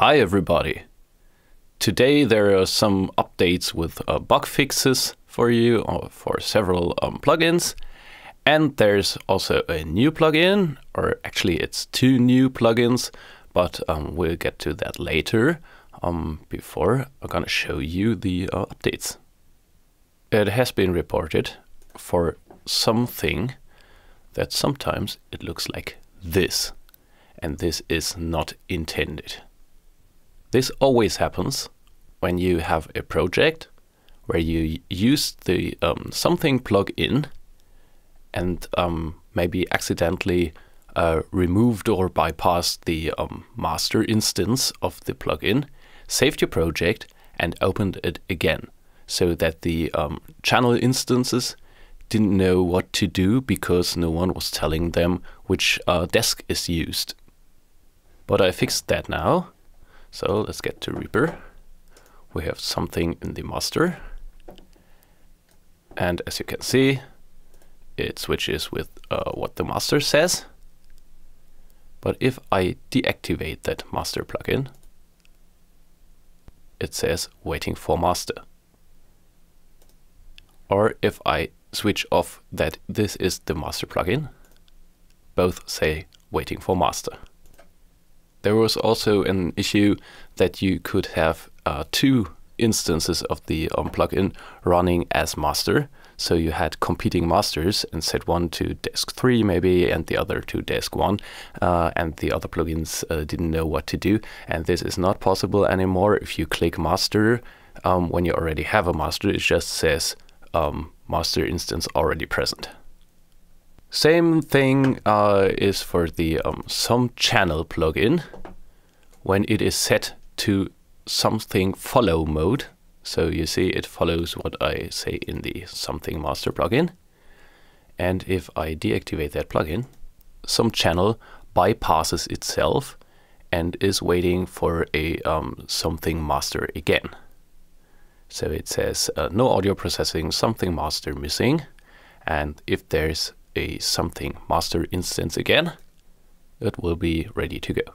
Hi everybody! Today there are some updates with uh, bug fixes for you uh, for several um, plugins and there's also a new plugin or actually it's two new plugins but um, we'll get to that later um, before I'm gonna show you the uh, updates. It has been reported for something that sometimes it looks like this and this is not intended. This always happens when you have a project where you use the um, something plugin and um, maybe accidentally uh, removed or bypassed the um, master instance of the plugin, saved your project and opened it again so that the um, channel instances didn't know what to do because no one was telling them which uh, desk is used. But I fixed that now so let's get to Reaper. We have something in the master. And as you can see, it switches with uh, what the master says. But if I deactivate that master plugin, it says waiting for master. Or if I switch off that this is the master plugin, both say waiting for master. There was also an issue that you could have uh, two instances of the um, plugin running as master. So you had competing masters and set one to desk three maybe and the other to desk one uh, and the other plugins uh, didn't know what to do and this is not possible anymore if you click master um, when you already have a master it just says um, master instance already present. Same thing uh, is for the um, sum channel plugin when it is set to something follow mode. So you see it follows what I say in the something master plugin. And if I deactivate that plugin, sum channel bypasses itself and is waiting for a um, something master again. So it says uh, no audio processing, something master missing. And if there's a something master instance again, it will be ready to go.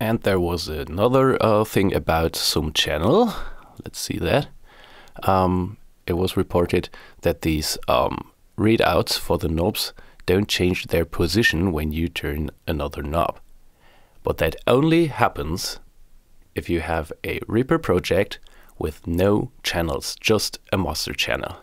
And there was another uh, thing about sum channel. Let's see that. Um, it was reported that these um, readouts for the knobs don't change their position when you turn another knob. But that only happens if you have a Reaper project with no channels, just a master channel.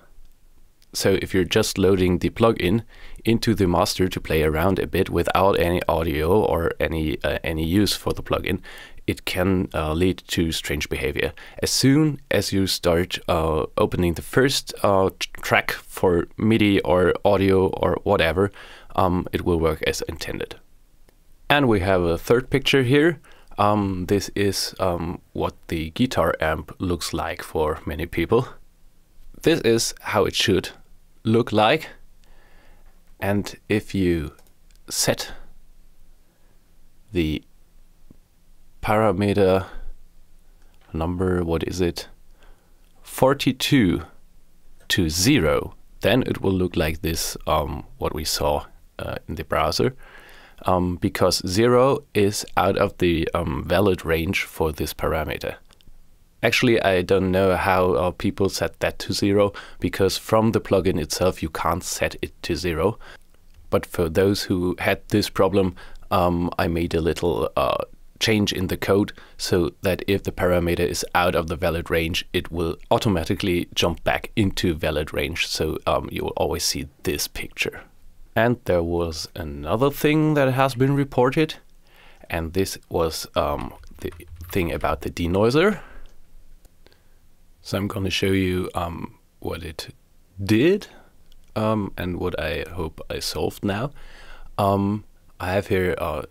So if you're just loading the plugin into the master to play around a bit without any audio or any uh, any use for the plugin, it can uh, lead to strange behavior. As soon as you start uh, opening the first uh, track for MIDI or audio or whatever, um, it will work as intended. And we have a third picture here. Um, this is um, what the guitar amp looks like for many people. This is how it should look like. And if you set the parameter number, what is it? 42 to 0, then it will look like this, um, what we saw uh, in the browser. Um, because 0 is out of the um, valid range for this parameter. Actually, I don't know how uh, people set that to zero because from the plugin itself you can't set it to zero. But for those who had this problem, um, I made a little uh, change in the code so that if the parameter is out of the valid range, it will automatically jump back into valid range. So um, you will always see this picture. And there was another thing that has been reported, and this was um, the thing about the denoiser. So I'm going to show you um, what it did um, and what I hope I solved now. Um, I have here uh,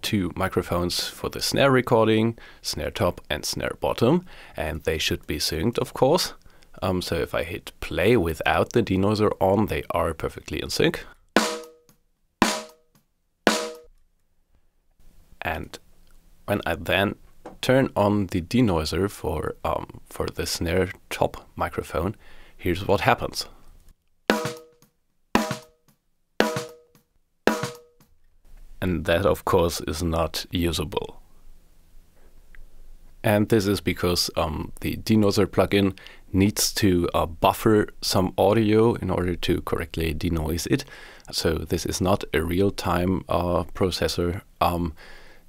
two microphones for the snare recording, snare top and snare bottom, and they should be synced, of course. Um, so if I hit play without the denoiser on, they are perfectly in sync. And when I then turn on the denoiser for, um, for the snare top microphone, here's what happens. And that, of course, is not usable. And this is because um, the denoiser plugin needs to uh, buffer some audio in order to correctly denoise it. So this is not a real-time uh, processor. Um,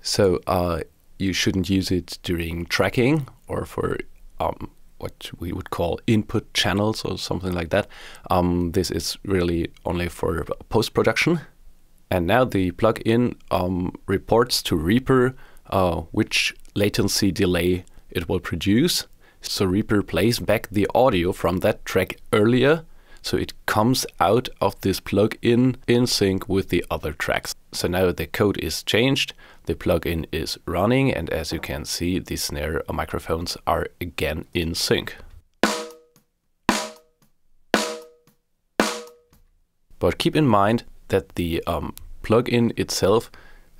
so uh, you shouldn't use it during tracking or for um, what we would call input channels or something like that. Um, this is really only for post-production. And now the plugin um, reports to Reaper uh, which latency delay it will produce. So Reaper plays back the audio from that track earlier, so it comes out of this plugin in sync with the other tracks. So now the code is changed, the plugin is running, and as you can see, the snare microphones are again in sync. But keep in mind that the um, plugin itself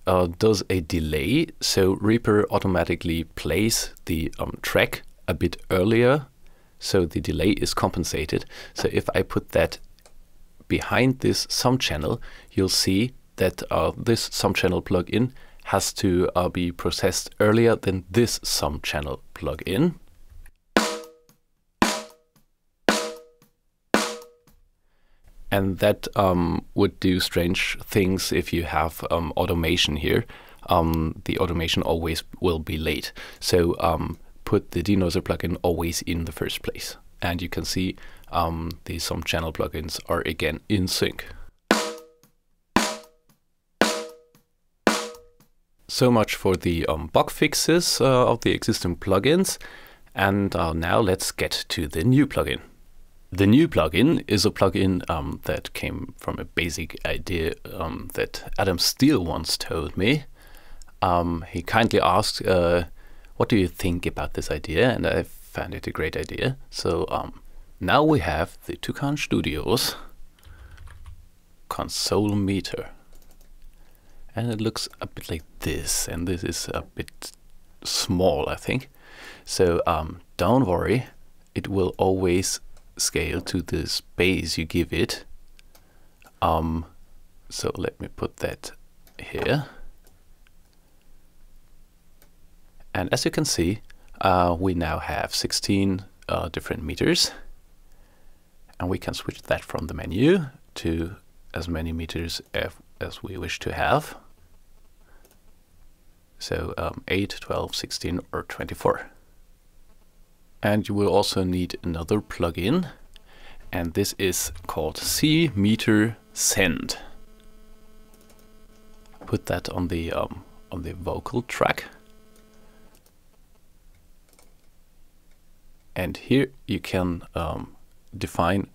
uh, does a delay, so Reaper automatically plays the um, track a bit earlier, so the delay is compensated. So if I put that behind this sum channel, you'll see that uh, this sum channel plugin has to uh, be processed earlier than this sum channel plugin. and that um, would do strange things if you have um, automation here. Um, the automation always will be late. So um, put the denoiser plugin always in the first place. And you can see um, the sum channel plugins are again in sync. So much for the um, bug fixes uh, of the existing plugins. And uh, now let's get to the new plugin. The new plugin is a plugin um, that came from a basic idea um, that Adam Steele once told me. Um, he kindly asked, uh, what do you think about this idea? And I found it a great idea. So um, now we have the Tukan Studios console meter. And it looks a bit like this, and this is a bit small, I think. So um, don't worry, it will always scale to the space you give it. Um, so let me put that here. And as you can see, uh, we now have 16 uh, different meters. And we can switch that from the menu to as many meters as we wish to have. So um, 8, 12, 16 or 24. And you will also need another plugin. And this is called C Meter Send. Put that on the um, on the vocal track. And here you can um, define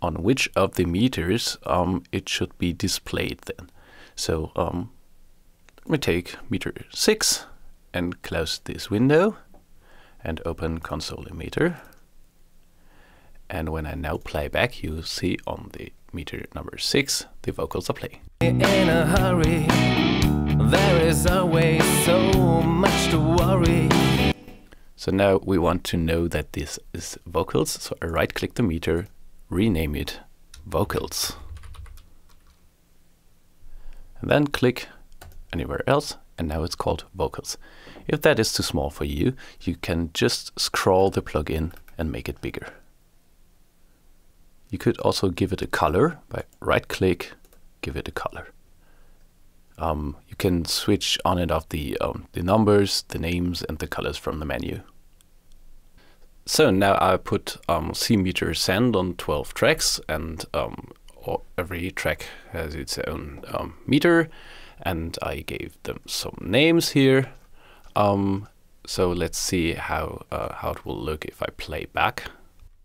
on which of the meters um, it should be displayed then. So um, let me take meter 6 and close this window and open console meter. And when I now play back, you see on the meter number six, the vocals are playing. In a hurry, there is always so much to worry. So now we want to know that this is vocals. So I right click the meter, rename it vocals. And then click anywhere else, and now it's called vocals. If that is too small for you, you can just scroll the plugin and make it bigger. You could also give it a color by right click, give it a color. Um, you can switch on and off the, um, the numbers, the names and the colors from the menu. So now I put um, C meter send on 12 tracks and um, every track has its own um, meter and I gave them some names here um, so let's see how uh, how it will look if I play back.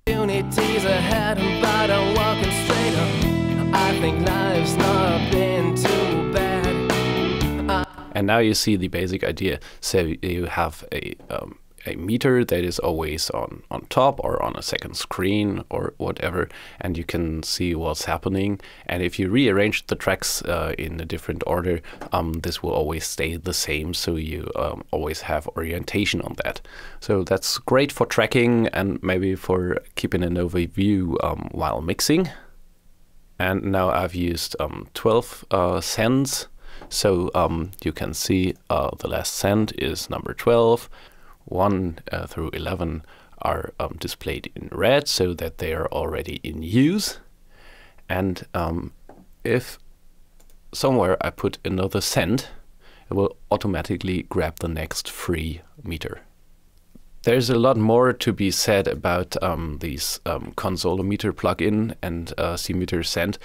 Ahead, and now you see the basic idea. So you have a um, a meter that is always on, on top or on a second screen or whatever, and you can see what's happening. And if you rearrange the tracks uh, in a different order, um, this will always stay the same, so you um, always have orientation on that. So that's great for tracking and maybe for keeping an overview um, while mixing. And now I've used um, 12 uh, sends. So um, you can see uh, the last send is number 12 1 uh, through 11 are um, displayed in red so that they are already in use. And um, if somewhere I put another send, it will automatically grab the next free meter. There's a lot more to be said about um, these um, console meter plugin and uh, cmeter send,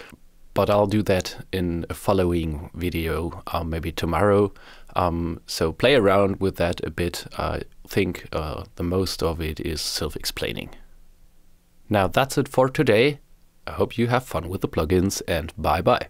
but I'll do that in a following video, uh, maybe tomorrow. Um, so play around with that a bit. I think uh, the most of it is self-explaining. Now that's it for today. I hope you have fun with the plugins and bye bye.